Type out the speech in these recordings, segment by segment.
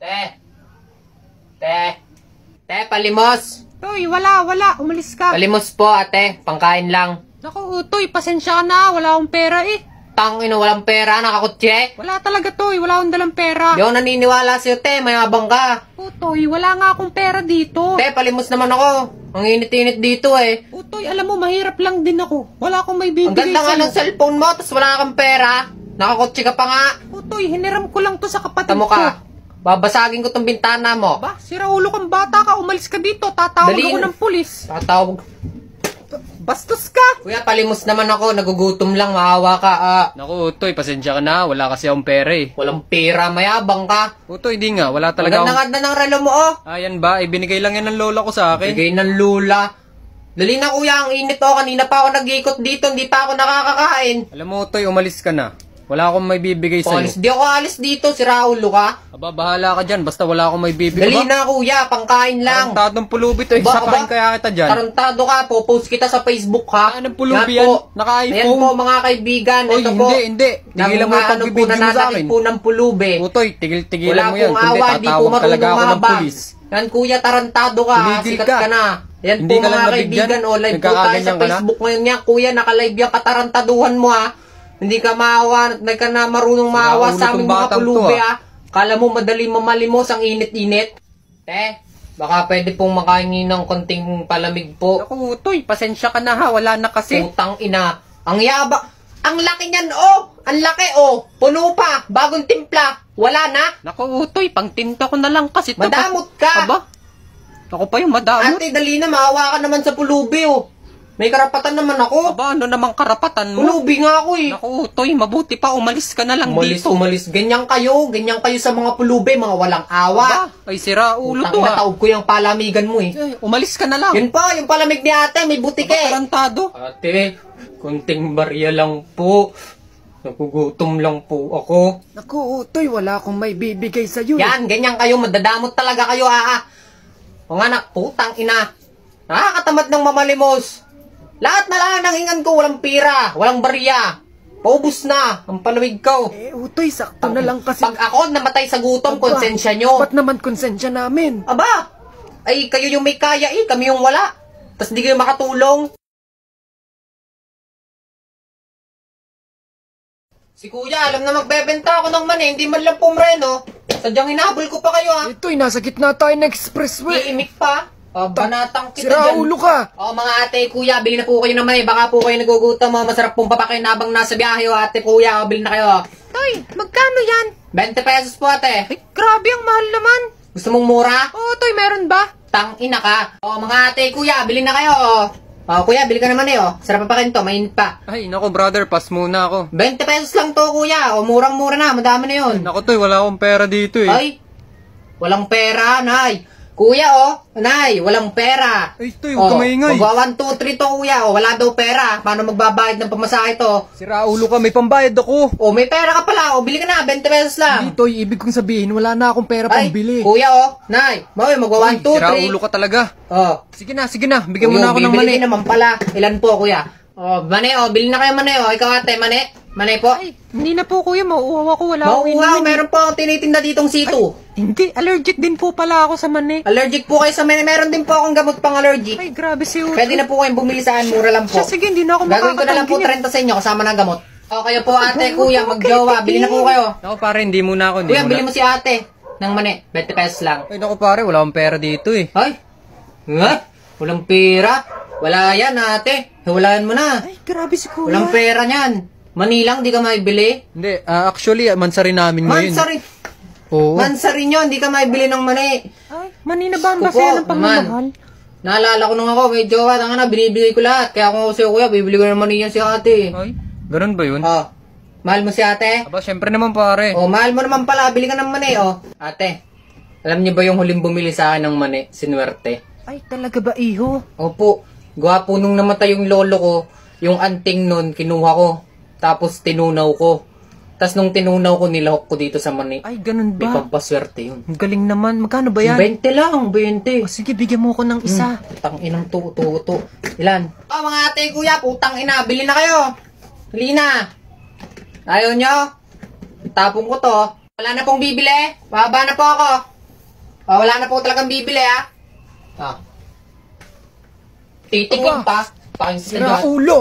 Te. Te. Te, palimos. Toy, wala, wala. Umalis ka. Palimos po, ate. Pangkain lang. Naku, Toy, pasensya ka na. Wala akong pera eh. Tang ino, walang pera, nakakutse. Wala talaga, Toy. Wala akong dalang pera. Di ako naniniwala sa'yo, te. Mayabang ka. Oh, Toy, wala nga akong pera dito. Te, palimos naman ako. Ang init-init dito eh. Oh, Toy, alam mo, mahirap lang din ako. Wala akong may Ang bibigay ganda nga ng cellphone mo, tapos wala kang pera. Nakakutse ka pa nga. Oh, Toy, hiniram ko lang to sa kapatid Tamo ko. Babasagin ko tong bintana mo. Ba, si Raulo kang bata ka. Umalis ka dito. Tatawag Dali ako na. ng pulis. Tatawag. Bastos ka. Kuya, palimos naman ako. Nagugutom lang. Maawa ka. Ah. Naku, Utoy, pasensya ka na. Wala kasi akong pera eh. Walang pera. Mayabang ka. Utoy, di nga. Wala talaga akong... ganda ng relo mo, oh. Ayan ba? Ibinigay lang yan ng lola ko sa akin. Bigay ng lula. Dali na kuya, ang init oh. Kanina pa ako nag-ikot dito, hindi pa ako nakakakain. Alam mo, Utoy, umalis ka na. Wala akong may bibigay sa'yo. di ako alis dito, si Raulo ka. Aba, bahala ka dyan. Basta wala akong may bibigay. Dali na kuya, pangkain lang. Tarantadong pulubi to. Aba, Sakain aba. kaya kita dyan. Tarantado ka, popost kita sa Facebook ha. Anong pulubi yan? po. Naka-iPhone? Ayan po mga kaibigan, Oy, ito po. hindi, hindi. Tigilan mo yung ano po, pagbibideo mo sa akin. po ng pulubi. Utoy, tigil-tigilan Wala mo yan. pong Kundi awa, di po marunong pulis. Yan kuya, tarantado ka? Tumigil sikat ka. na. Yan Hindi po ka mga kaibigan, o live po tayo sa? Facebook ngayon niya. Kuya, naka-live yung katarantaduhan mo ha. Hindi ka maawa, hindi ka na marunong maawa sa aming mga pulubi ah. ha. Kala mo madali mamalimos ang init-init. Te, baka pwede pong makahingi ng konting palamig po. Naku, Toy, pasensya ka na ha. Wala na kasi. Putang ina. Ang yaba. Ang laki niyan, oh! Ang laki, oh! Puno pa! Bagong timpla! Wala na! Naku, Toy, pang tinta ko na lang kasi. Madamot ka! Aba, ako pa yung madamot. Ate, dali na, maawa ka naman sa pulubi, oh. May karapatan naman ako. Aba, ano namang karapatan mo? Pulubi nga ako, eh. Naku, Toy, mabuti pa. Umalis ka na lang Umalis, dito. umalis. Ganyan kayo. Ganyan kayo sa mga pulubi, mga walang awa. Aba, ay sira ulo Utang to ha. taog ko yung palamigan mo, eh. Eh, Umalis ka na lang. Yun po, yung palamig ni ate, may butik, eh. Tarantado. Ate, kunting barya lang po. Nagugutom lang po ako. Naku, Toy, wala akong may bibigay sa'yo. Yan, ganyan kayo, madadamot talaga kayo, ah. ah. O nga anak, putang ina. Nakakatamad ng mamalimos. Lahat na lang ng hingan ko, walang pira, walang barya. Paubos na, ang palamig ko. Eh, utoy, sakto na lang kasi. Pag ako namatay sa gutom, Aba, konsensya nyo. Ba't naman konsensya namin? Aba, ay kayo yung may kaya eh, kami yung wala. Tapos di kayo makatulong. Si kuya, alam na magbebenta ako ng mani, hindi man lang pumreno. Sadyang hinabol ko pa kayo ha. Ito'y nasa gitna tayo ng expressway. Iimik pa. O, banatang kita Sira dyan. ulo ka. O, mga ate, kuya, bili na po kayo ng mani. Baka po kayo nagugutom. O, masarap pong papakain habang nasa biyahe. O, ate, kuya, o, bili na kayo. Toy, magkano yan? 20 pesos po, ate. Ay, grabe ang mahal naman. Gusto mong mura? Oo, Toy, meron ba? Tang ina ka. O, mga ate, kuya, bili na kayo. O, o kuya, bili ka naman eh. O, sarap papakain to, mainit pa. Ay, nako brother, pass muna ako. 20 pesos lang to, kuya. O, murang-mura na. Madami na yun. Nako Toy, wala akong pera dito eh. Ay, walang pera, nay. Kuya, oh, nay, walang pera. Ay, Toy, huwag ka maingay. Magwa 1, 2, 3 to, kuya. Oh, wala daw pera. Paano magbabayad ng pamasahe to? Sira ulo ka, may pambayad ako. Oh, may pera ka pala. Oh, bili ka na. 20 pesos lang. Ito'y ibig kong sabihin, wala na akong pera Ay, pambili. kuya, oh. Nay, mawi, magwa 1, 2, Sira 3. ulo ka talaga. Oh. Sige na, sige na. Bigyan mo na ako ng bibili mani. din naman pala. Ilan po, kuya? Oh, mani, oh. Bili na kayo mani, oh. Ikaw, ate, mani. Mani po. Ay, hindi na po kuya, mauuhaw ako. Wala akong Mauuhaw, inumin. meron po akong tinitinda ditong situ. Hindi, allergic din po pala ako sa mani. Allergic po kayo sa mani. Meron din po akong gamot pang allergic. Ay, grabe si Uto. Pwede na po kayong bumili sa akin, mura lang po. Siya, sige, hindi na ako Gagawin ko na lang po makakatanggi 30 sa inyo kasama ng gamot. O kayo po ate, Okay, kuya, magjowa. Bili na po kayo. Nako pare, hindi muna ako. Hindi Kuya, muna. bili mo si ate ng mani. 20 pesos lang. Ay, nako pare, wala akong pera dito eh. Ay, nga, walang pera. Wala yan ate. Hiwalaan mo na. Ay, grabe si kuya. Walang pera niyan. Mani lang, di ka maibili. Hindi, ah, actually, mansari namin ngayon. Mansari. Oo. Mansari nyo, di ka maibili ng mani. Ay, mani na ba ang Opo, basaya ng pagmamahal? Naalala ko nung ako, may jowa, tanga na, binibigay ko lahat. Kaya kung ako sa'yo kuya, bibili ko ng mani yan si ate. Ay, ganun ba yun? Oh, mahal mo si ate? Aba, syempre naman pare. Oh, mahal mo naman pala. Bili ka ng mani, oh. Ate, alam niyo ba yung huling bumili sa akin ng mani? Sinuwerte. Ay, talaga ba, iho? Opo, gwapo nung namatay yung lolo ko, yung anting nun, kinuha ko. Tapos tinunaw ko. Tapos nung tinunaw ko, nilahok ko dito sa mani. Ay, ganun May ba? pampaswerte yun. Ang galing naman. Magkano ba yan? 20 lang, 20. O, sige, bigyan mo ko ng isa. Putang inang tuto. Ilan? Oh, mga ate, kuya, putang ina, bili na kayo. Bili na. Ayaw nyo? Tapong ko to. Wala na pong bibili. Baba na po ako. Ah, wala na po talagang bibili, ah. Ah. Titikon pa. Pakinggan Sira dyan. ulo.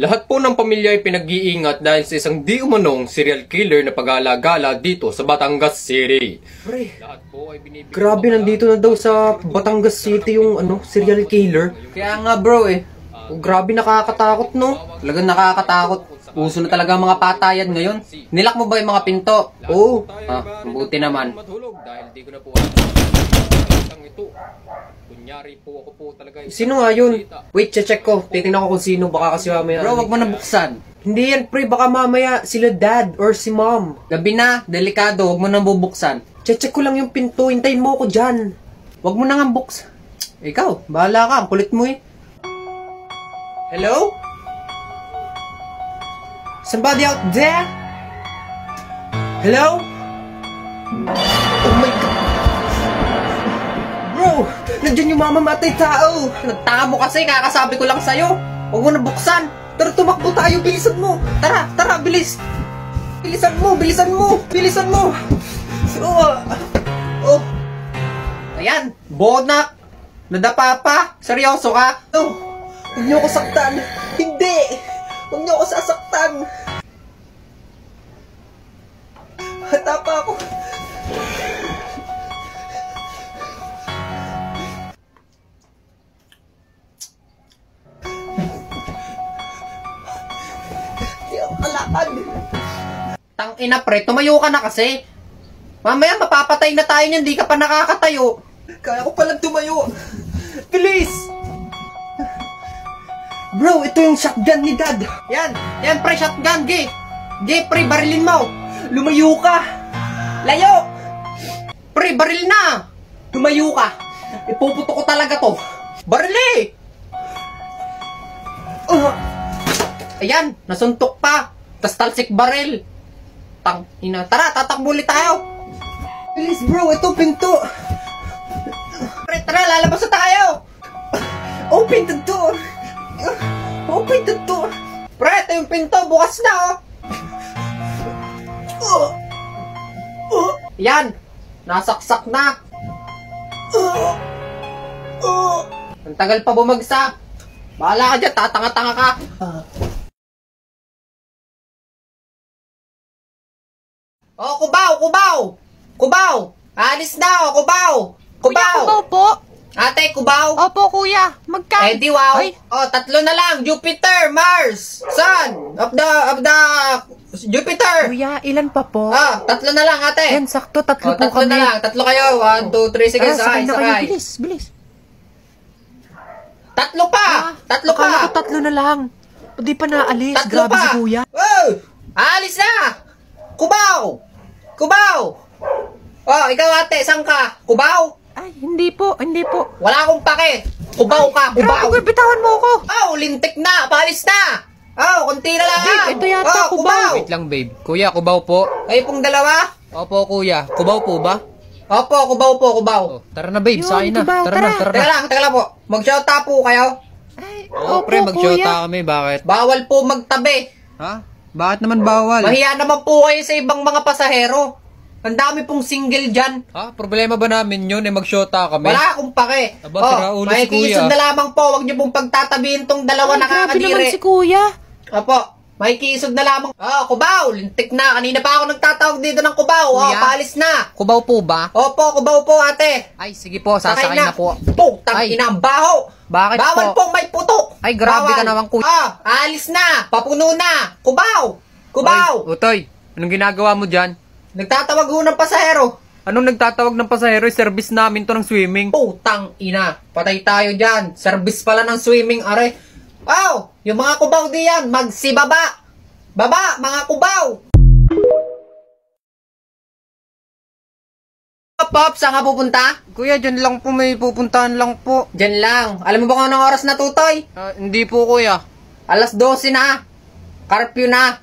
Lahat po ng pamilya ay pinag-iingat dahil sa isang di umanong serial killer na pag-alagala dito sa Batangas City. Pre, Lahat po ay binibigyan grabe nandito na daw sa Batangas City yung ano, serial killer. Kaya nga bro eh. Oh, grabe nakakatakot no. Talagang nakakatakot. Uso na talaga ang mga patayan ngayon. Nilak mo ba yung mga pinto? Oo. Ah, mabuti naman. matulog dahil di ko na po ang ito. Kunyari po ako po talaga Sino nga yun? Wait, check ko. Titingnan ko kung sino. Baka kasi mamaya. Bro, wag mo na buksan. Hindi yan, pre. Baka mamaya sila dad or si mom. Gabi na, delikado, wag mo na bubuksan. Check ko lang yung pinto. Hintayin mo ko dyan. Wag mo na nga buks. Ikaw, bahala ka, ang kulit mo eh. Hello? Somebody out there? Hello? Nandiyan yung mamamatay tao! Nagtaka kasi, kakasabi ko lang sa'yo. Huwag mo na buksan. Tara, tumakbo tayo! Bilisan mo! Tara, tara, bilis. Bilisan mo! Bilisan mo! Bilisan mo! Oh! Oh! Ayan, bonak. Nadapa pa. Seryoso ka? Oh! Huwag niyo ako saktan! Hindi! Huwag niyo ako sasaktan! Hata pa ako! Ina pre, tumayo ka na kasi. Mamaya mapapatay na tayo niyan, di ka pa nakakatayo. Kaya ko palang tumayo! Bilis! Bro, ito yung shotgun ni Dad! Yan, yan pre, shotgun, gi. Gi, pre, barilin mo. Lumayo ka! Layo! Pre, baril na! Tumayo ka. Ipuputo ko talaga to. Barili! Uh, Ayan, nasuntok pa. Tas talsik baril. Tang ina. Tara, tatakbo ulit tayo. bilis bro, ito pinto! Pre, tara, lalabas na tayo. Open the door! Open the door! Pre, ito yung pinto. Bukas na, oh. Oh! Oh! Yan. Nasaksak na. Oh! Oh! Ang tagal pa bumagsak. Bahala ka dyan, tatanga-tanga ka. Oh, kubaw, kubaw! Kubaw! Alis na, oh, kubaw! Kubaw! Kubaw po. Ate, kubaw! Opo, kuya. Magka... Eh di wow. Ay, Oh, tatlo na lang. Jupiter, Mars, Sun, of the of the Jupiter. kuya, ilan pa po? Ah, tatlo na lang, ate. Yan, sakto. Tatlo Oh, po tatlo kami. na lang. Tatlo kayo. One, two, three. Sige, Tara, sakay, sakay na kayo. sakay. Bilis, bilis. Tatlo pa. tatlo pa. Akala ko tatlo na lang. O, di pa naalis. Tatlo Grabe pa. si kuya. Oh, alis na. Kubaw. Kubaw. Oh, ikaw ate, saan ka? Kubaw? Ay, hindi po, hindi po. Wala akong pake. Kubaw ka, Grabe, kubaw. kuya, bitawan mo ako. Oh, lintik na. Paalis na. Oh, konti na lang. Babe, ito yata, oh, kubaw. Wait lang babe. Kuya, kubaw po. Kayo pong dalawa? Opo kuya, kubaw po ba? Opo, kubaw po, kubaw. Oh, tara na babe, Yun, sakay na. kubaw, Tara na, tara. tara Teka na. lang, teka lang po. Mag-shota po kayo. Ay, opo, pre, mag-shota kuya. kami. Bakit? Bawal po magtabi. Ha? Bakit naman bawal? Mahiya naman po kayo sa ibang mga pasahero. Ang dami pong single dyan. Ha? Problema ba namin yun? Eh, mag-shota kami? Wala akong pake. Aba, siraulo si makikisod kuya. na lamang po. Huwag niyo pong pagtatabihin tong dalawa Ay, grabe naman nakakadiri. si kuya. Opo, makikisod na lamang. Oh, kubaw, lintik na. Kanina pa ako nagtatawag dito ng kubaw. Oh, Kuya? paalis na. Kubaw po ba? Opo, kubaw po ate. Ay, sige po, Sakay sasakay na po. Putang Ay. ina, ang baho. Bakit Bawal po? pong may putok. Ay, grabe Bawal. ka naman, kuya. Ah, alis na. Papuno na. Kubaw. Kubaw. Oy, Utoy, anong ginagawa mo dyan? Nagtatawag ho ng pasahero. Anong nagtatawag ng pasahero? Service namin to ng swimming. Putang ina. Patay tayo dyan. Service pala ng swimming, are. Wow! Yung mga kubaw diyan, magsibaba. Baba, mga kubaw. Pop, saan ka pupunta? Kuya, dyan lang po may pupuntahan lang po. Diyan lang. Alam mo ba kung anong oras na tutoy? Ah, hindi po kuya. Alas 12 na. Curfew na.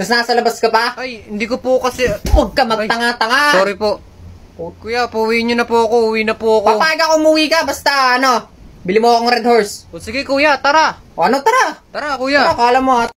Tapos nasa labas ka pa? Ay, hindi ko po kasi... Huwag ka magtanga-tanga. Sorry po. Kuya, pauwi nyo na po ako. Uwi na po ako. Papayag ako umuwi ka, basta ano, bili mo akong red horse. O sige kuya, tara. O ano, tara. Tara kuya. Tara, kala mo ha.